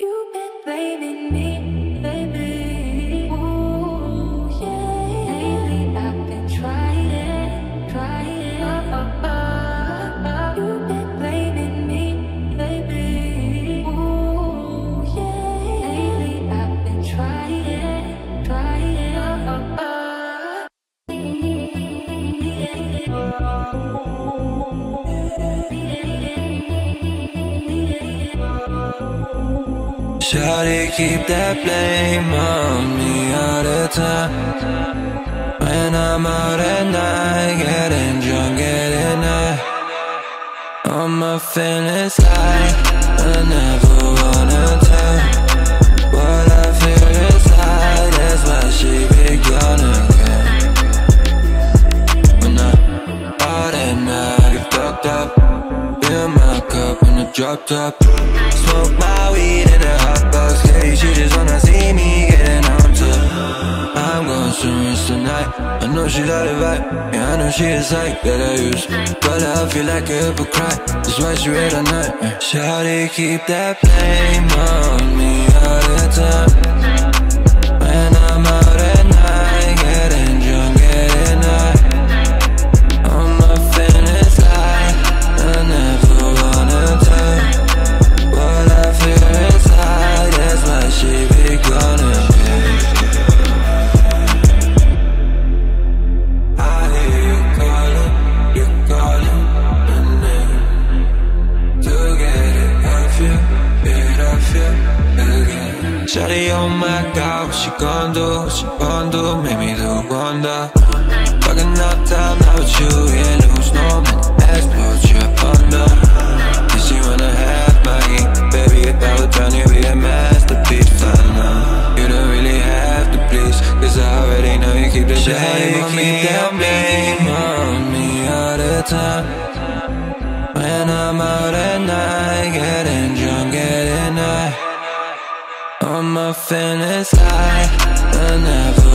You've been blaming me, Shawty keep that blame on me all the time. When I'm out at night, getting drunk, getting high All my feelings high, I never wanna tell. What I feel inside, that's why she be gone again When I'm out at night, get fucked up. Fill my cup in a drop top Smoke my She just wanna see me getting on top I'm going serious tonight. I know she love the vibe Yeah, I know she is like that. I use But I feel like a hypocrite. That's why she read all night. Shawty keep that blame on Shawty, oh my God, what she gon' do, what she gon' do Make me do wonder. Fucking up time, now with you, yeah, lose no man Ask what you're under. Yeah, she wanna have my ink Baby, if I was trying to be a masterpiece I know you don't really have to please Cause I already know you keep the shame on me. That blame on me all the time. When I'm out at night Getting drunk, all my feelings high I never